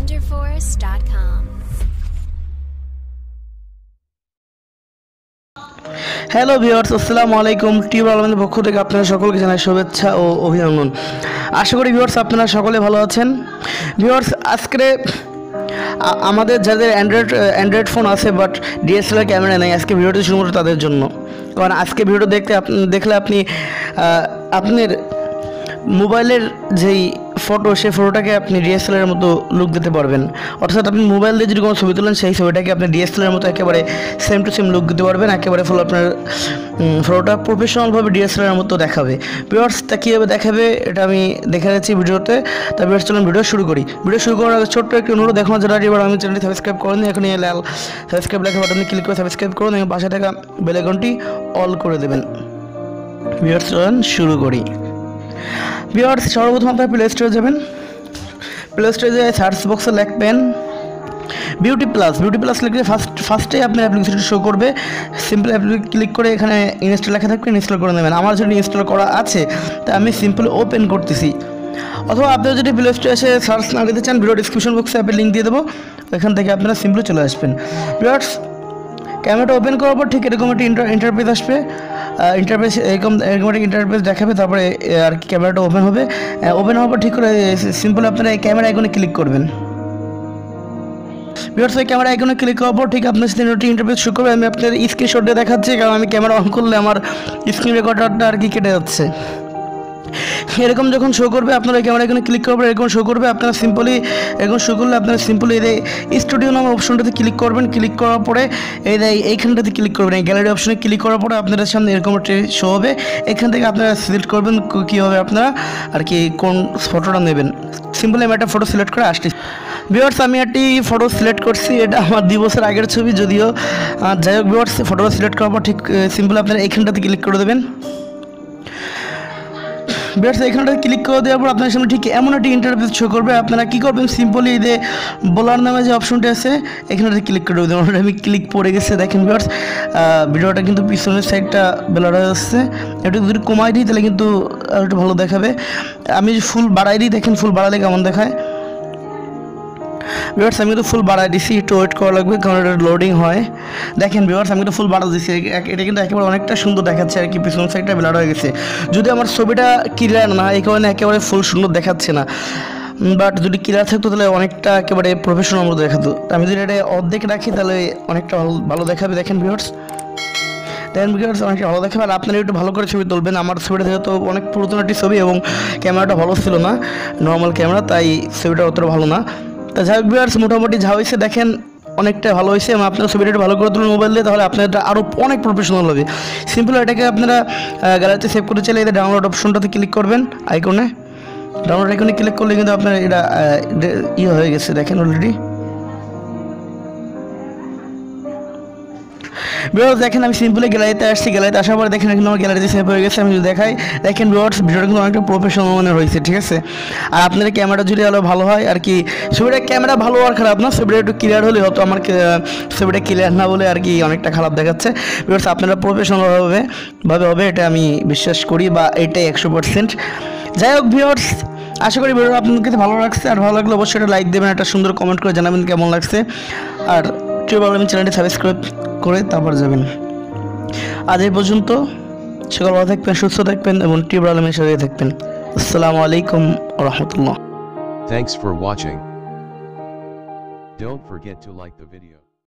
BlenderForce.com. Hello viewers আসসালামু আলাইকুম tube আলমের পক্ষ থেকে আপনারা সকলকে জানাই শুভেচ্ছা ও অভিনন্দন। আশা করি ভিউয়ার্স আপনারা সকলে ভালো আছেন। ভিউয়ার্স আজকে আমাদের যাদের অ্যান্ড্রয়েড অ্যান্ড্রয়েড ফোন আছে বাট ডিএসএলআর ক্যামেরা নেই, আজকে ভিডিওটি শুধুমাত্র তাদের জন্য। কারণ আজকে ভিডিও দেখতে আপ- দেখলে আপনি আপনার মোবাইলের যেই ফটো সেই ফটোটাকে আপনি ডিএসএলআর মতো লুক দিতে পারবেন। অর্থাৎ আপনি মোবাইল দিয়ে যদি কোনো ছবি তোলেন, সেই ছবিটাকে আপনি ডিএসএলআর মতো একেবারে সেম টু সেম লুক দিতে পারবেন। একেবারে ফুল আপনার ফটোটা প্রফেশনালভাবে ডিএসএলআর মতো দেখাবে। ভিউয়ার্স তা কীভাবে দেখাবে, এটা আমি দেখা যাচ্ছি ভিডিওতে। তা ভিউয়ার্স চলুন ভিডিও শুরু করি। ভিডিও শুরু করার আগে ছোট্ট একটি অনুরোধ, এখন যারা এবার আমি চ্যানেলটি সাবস্ক্রাইব করেন এখন এই লাল সাবস্ক্রাইব লেখা বাটনে ক্লিক করে সাবস্ক্রাইব করুন এবং পাশে থাকা বেলাইকনটি অল করে দেবেন। ভিউয়ার্স চলুন শুরু করি। ভিওয়ার্স সর্বপ্রথম আপনারা প্লে স্টোরে যাবেন। প্লে স্টোরে যে সার্চ বক্সে লিখবেন বিউটি প্লাস বিউটি প্লাস লিখলে ফার্স্ট ফার্স্টে আপনার অ্যাপ্লিকেশনটি শো করবে। সিম্পল ক্লিক করে এখানে ইনস্টল লেখা থাকবে ইনস্টল করে নেবেন। আমার যদি ইনস্টল করা আছে, তা আমি সিম্পল ওপেন করতেছি। অথবা আপনারা যদি প্লে স্টোরে এসে সার্চ না দিতে চান ভিডিও ডিসক্রিপশন বক্সে অ্যাপের লিঙ্ক দিয়ে দেবো। এখান থেকে আপনারা সিম্পলি চলে আসবেন। ভিওয়ার্স ক্যামেরাটা ওপেন করার পর ঠিক এরকম একটি ইন্টার ইন্টারফেস আসবে। ইন্টারফেস এরকম এরকম একটা ইন্টারফেস দেখাবে, তারপরে আর কি ক্যামেরাটা ওপেন হবে। ওপেন হওয়ার পর ঠিক করে সিম্পল আপনারা এই ক্যামেরা আইকনে ক্লিক করবেন। ভিউয়ার্স ওই ক্যামেরা আইকনে ক্লিক করার পর ঠিক আপনার একটি ইন্টারফেস শুরু করবে। আমি আপনার স্ক্রিনশট দেখাচ্ছি, কারণ আমি ক্যামেরা অন করলে আমার স্ক্রিন রেকর্ডারটা আর কি কেটে যাচ্ছে। এরকম যখন শো করবে, আপনারা ক্যামেরা এখানে ক্লিক করবেন এরকম শো করবে, আপনারা সিম্পলি এরকম শো করলে আপনারা সিম্পলি এই স্টুডিও নামের অপশনটাতে ক্লিক করবেন। ক্লিক করার পরে এই যে এইখানটাতে ক্লিক করবেন। এই গ্যালারি অপশনে ক্লিক করার পরে আপনাদের সামনে এরকম একটা শো হবে। এখান থেকে আপনারা সিলেক্ট করবেন কীভাবে আপনারা আর কি কোন ফটোটা নেবেন। সিম্পলি আমি একটা ফটো সিলেক্ট করে আসছি। বিওয়ার্স আমি একটি ফটো সিলেক্ট করছি। এটা আমার দুই বছর আগের ছবি, যদিও যাই হোক ভিওয়ার্স ফটোটা সিলেক্ট করার পর ঠিক সিম্পল আপনারা এইখানটাতে ক্লিক করে দেবেন। বিয়ার্স এখানটা ক্লিক করে দেওয়ার পর আপনার সামনে ঠিক এমন একটি ইন্টারভিউ শো করবে। আপনারা কী করবেন? সিম্পলি এই যে বোলার নামে যে অপশনটি আছে এখানটা ক্লিক করে দেবেন। আমি ক্লিক পড়ে গেছে, দেখেন বিয়ার্স ভিডিওটা কিন্তু পিছনের সাইডটা বেলার হয়ে আসছে একটু যদি কমাই দিই, তাহলে কিন্তু একটু ভালো দেখাবে। আমি ফুল বাড়াই দিই, দেখেন ফুল বাড়ালে কেমন দেখায়। ভিউয়ার্স আমি কিন্তু ফুল বাড়াই দিছি, একটু ওয়েট করা লাগবে, কারণ এটা লোডিং হয়। দেখেন ভিউয়ার্স আমি কিন্তু ফুল বাড়া দিছি এটা কিন্তু একেবারে অনেকটা সুন্দর দেখাচ্ছে আর কি, পিছন সাইডটা ব্লার হয়ে গেছে। যদি আমার ছবিটা ক্লিয়ার না এই কারণে একেবারে ফুল সুন্দর দেখাচ্ছে না। বাট যদি ক্লিয়ার থাকতো, তাহলে অনেকটা একেবারে প্রফেশনাল মতো দেখাতো। আমি যদি এটা অর্ধেক রাখি, তাহলে অনেকটা ভালো ভালো দেখাবে। দেখেন ভিউয়ার্স দেখেন ভিউয়ার্স অনেকটা ভালো দেখাবে। আর আপনারা একটু ভালো করে ছবি তুলবেন। আমার ছবিটা যেহেতু অনেক পুরাতন একটি ছবি এবং ক্যামেরাটা ভালো ছিল না নর্মাল ক্যামেরা তাই ছবিটা অতটা ভালো না। তা যাই হোক ভিউয়ার্স মোটামুটি যা হয়েছে দেখেন, অনেকটা ভালো হয়েছে এবং আপনার ছবিটা ভালো করে তুলুন মোবাইল দিয়ে, তাহলে আপনার আরও অনেক প্রফেশনাল হবে। সিম্পল এটাকে আপনারা গ্যালারিতে সেভ করতে চাইলে এটা ডাউনলোড অপশনটাতে ক্লিক করবেন আইকনে ডাউনলোড আইকনে ক্লিক করলে কিন্তু আপনার এটা ইয়ে হয়ে গেছে, দেখেন অলরেডি ভিউয়ার্স দেখেন আমি সিম্পলি গ্যালারিতে আসছি, গ্যালারিতে আসার পরে দেখেন এখানে আমার গ্যালারিতে সেভ হয়ে গেছে, আমি যদি দেখাই, দেখেন ভিউয়ার্স ভিডিওটা কিন্তু অনেকটা প্রফেশনাল মনে হয়েছে, ঠিক আছে? আর আপনার ক্যামেরা যদি আলো ভালো হয়, আর কি, ছবিটা ক্যামেরা ভালো আর খারাপ না, ছবিটা একটু ক্লিয়ার হলে হয়তো আমার ছবিটা ক্লিয়ার না বলে আর কি অনেকটা খারাপ দেখাচ্ছে। ভিউয়ার্স আপনারা প্রফেশনাল হবে ভাবে হবে এটা আমি বিশ্বাস করি বা এটাই একশো পার্সেন্ট যাই হোক ভিউয়ার্স আশা করি ভিডিও আপনাদের কাছে ভালো লাগছে, আর ভালো লাগলে অবশ্যই একটা লাইক দেবেন, একটা সুন্দর কমেন্ট করে জানাবেন কেমন লাগছে। আর টিউব আমি চ্যানেলটি সাবস্ক্রাইব করে তারপর যাবেন আজ এই পর্যন্ত, সকাল ভালো থাকবেন, সুস্থ থাকবেন এবং টিউব আলমের সাথে থাকবেন আসসালামু আলাইকুম রহমতুল্লাহ Thanks for watching. Don't forget to like the video.